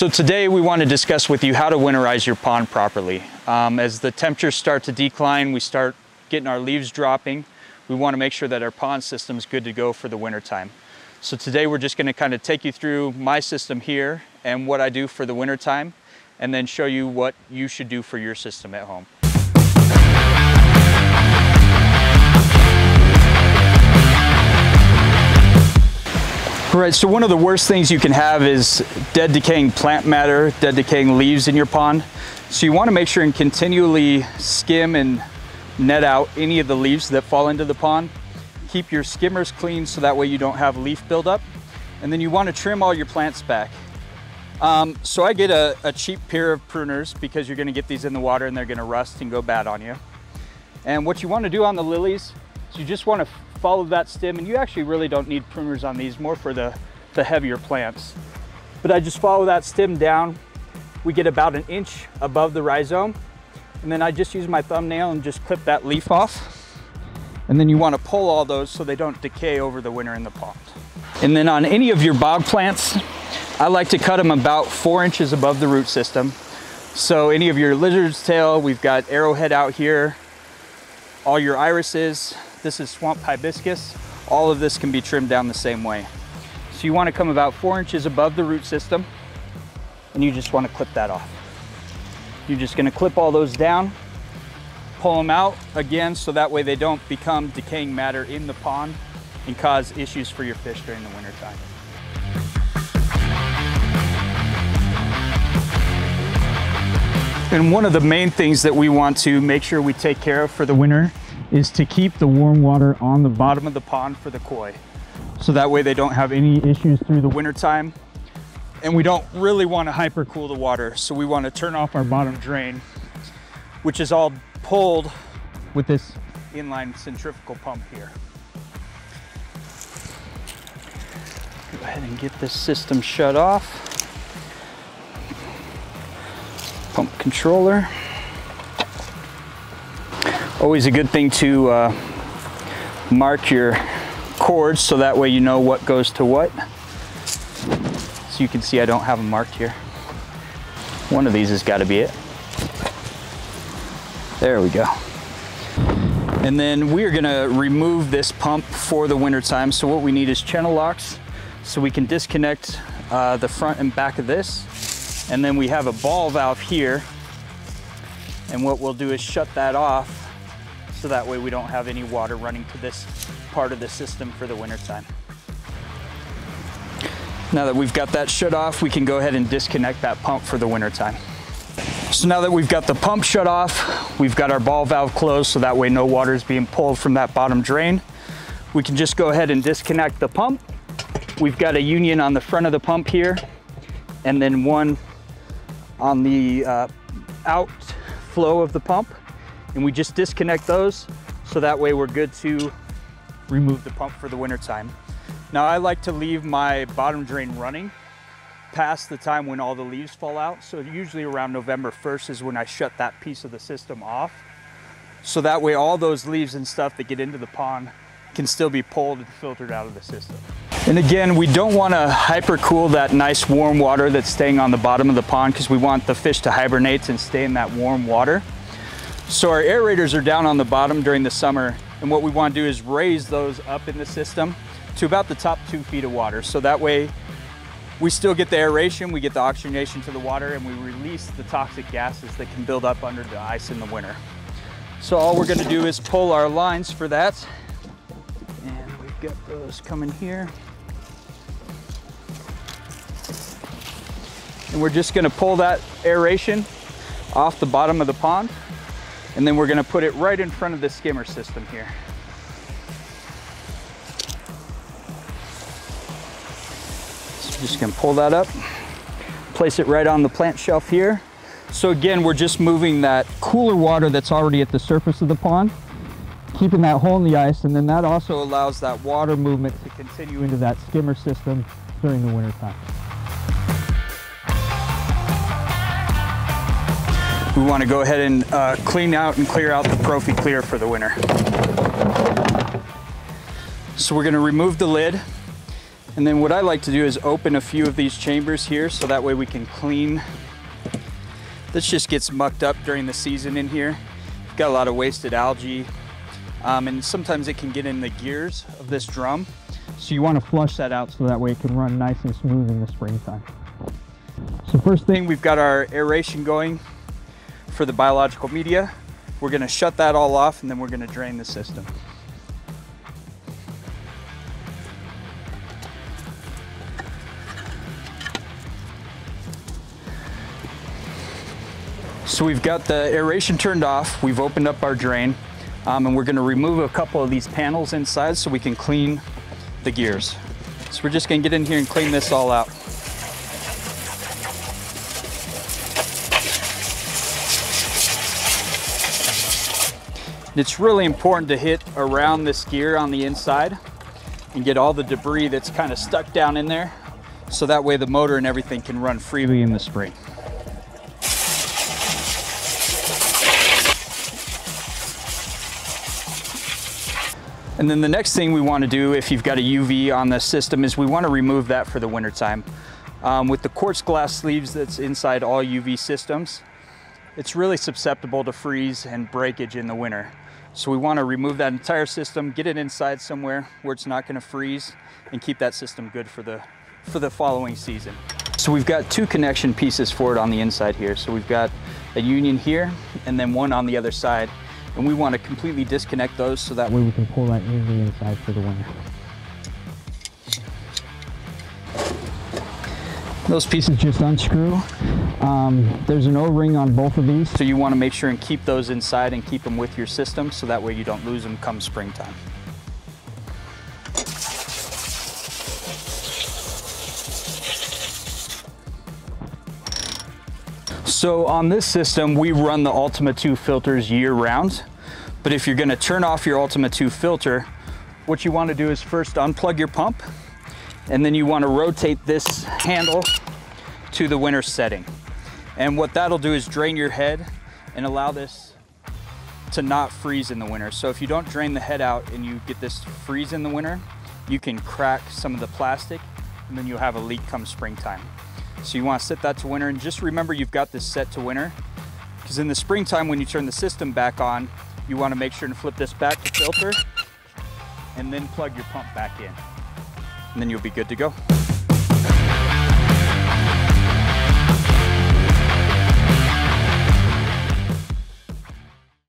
So today we want to discuss with you how to winterize your pond properly. Um, as the temperatures start to decline, we start getting our leaves dropping. We want to make sure that our pond system is good to go for the winter time. So today we're just going to kind of take you through my system here and what I do for the winter time and then show you what you should do for your system at home. Right, so one of the worst things you can have is dead decaying plant matter, dead decaying leaves in your pond. So you wanna make sure and continually skim and net out any of the leaves that fall into the pond. Keep your skimmers clean so that way you don't have leaf buildup. And then you wanna trim all your plants back. Um, so I get a, a cheap pair of pruners because you're gonna get these in the water and they're gonna rust and go bad on you. And what you wanna do on the lilies is you just wanna follow that stem and you actually really don't need pruners on these, more for the, the heavier plants. But I just follow that stem down. We get about an inch above the rhizome. And then I just use my thumbnail and just clip that leaf off. And then you want to pull all those so they don't decay over the winter in the pond. And then on any of your bog plants, I like to cut them about four inches above the root system. So any of your lizard's tail, we've got arrowhead out here, all your irises, this is swamp hibiscus. All of this can be trimmed down the same way. So you want to come about four inches above the root system and you just want to clip that off. You're just going to clip all those down, pull them out again so that way they don't become decaying matter in the pond and cause issues for your fish during the winter time. And one of the main things that we want to make sure we take care of for the winter is to keep the warm water on the bottom of the pond for the koi. So that way they don't have any issues through the winter time. And we don't really want to hyper cool the water. So we want to turn off our bottom drain, which is all pulled with this inline centrifugal pump here. Go ahead and get this system shut off. Pump controller. Always a good thing to uh, mark your cords so that way you know what goes to what. So you can see I don't have them marked here. One of these has got to be it. There we go. And then we're gonna remove this pump for the winter time. So what we need is channel locks so we can disconnect uh, the front and back of this. And then we have a ball valve here. And what we'll do is shut that off so that way we don't have any water running to this part of the system for the winter time. Now that we've got that shut off, we can go ahead and disconnect that pump for the winter time. So now that we've got the pump shut off, we've got our ball valve closed so that way no water is being pulled from that bottom drain. We can just go ahead and disconnect the pump. We've got a union on the front of the pump here and then one on the uh, outflow of the pump and we just disconnect those so that way we're good to remove the pump for the winter time. Now I like to leave my bottom drain running past the time when all the leaves fall out. So usually around November 1st is when I shut that piece of the system off. So that way all those leaves and stuff that get into the pond can still be pulled and filtered out of the system. And again, we don't want to hypercool that nice warm water that's staying on the bottom of the pond because we want the fish to hibernate and stay in that warm water. So our aerators are down on the bottom during the summer and what we want to do is raise those up in the system to about the top two feet of water. So that way we still get the aeration, we get the oxygenation to the water and we release the toxic gases that can build up under the ice in the winter. So all we're gonna do is pull our lines for that. And we've got those coming here. And we're just gonna pull that aeration off the bottom of the pond and then we're gonna put it right in front of the skimmer system here. So just gonna pull that up, place it right on the plant shelf here. So again, we're just moving that cooler water that's already at the surface of the pond, keeping that hole in the ice, and then that also allows that water movement to continue into that skimmer system during the winter time. We want to go ahead and uh, clean out and clear out the ProfiClear for the winter. So we're going to remove the lid And then what I like to do is open a few of these chambers here so that way we can clean. This just gets mucked up during the season in here. Got a lot of wasted algae. Um, and sometimes it can get in the gears of this drum. So you want to flush that out so that way it can run nice and smooth in the springtime. So first thing, we've got our aeration going for the biological media. We're gonna shut that all off and then we're gonna drain the system. So we've got the aeration turned off. We've opened up our drain um, and we're gonna remove a couple of these panels inside so we can clean the gears. So we're just gonna get in here and clean this all out. It's really important to hit around this gear on the inside and get all the debris that's kind of stuck down in there so that way the motor and everything can run freely in the spring. And then the next thing we want to do if you've got a UV on the system is we want to remove that for the wintertime. Um, with the quartz glass sleeves that's inside all UV systems, it's really susceptible to freeze and breakage in the winter. So we want to remove that entire system, get it inside somewhere where it's not going to freeze and keep that system good for the, for the following season. So we've got two connection pieces for it on the inside here. So we've got a union here and then one on the other side. And we want to completely disconnect those so that way we can pull that UV inside for the winter. Those pieces just unscrew. Um, there's an O-ring on both of these. So you want to make sure and keep those inside and keep them with your system so that way you don't lose them come springtime. So on this system, we run the Ultima 2 filters year round. But if you're gonna turn off your Ultima 2 filter, what you wanna do is first unplug your pump and then you wanna rotate this handle to the winter setting. And what that'll do is drain your head and allow this to not freeze in the winter. So if you don't drain the head out and you get this freeze in the winter, you can crack some of the plastic and then you'll have a leak come springtime. So you wanna set that to winter and just remember you've got this set to winter because in the springtime when you turn the system back on, you wanna make sure to flip this back to filter and then plug your pump back in. And then you'll be good to go.